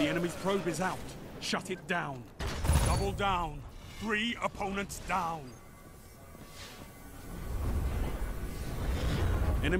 The enemy's probe is out. Shut it down. Double down. Three opponents down. Enemy